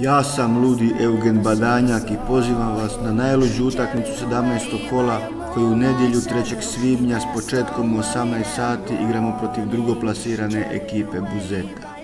Ja sam ludi Eugen Badanjak i pozivam vas na najluđu utakmicu 17. kola koju u nedjelju 3. svibnja s početkom u 18 sati igramo protiv drugoplasirane ekipe Buzeta.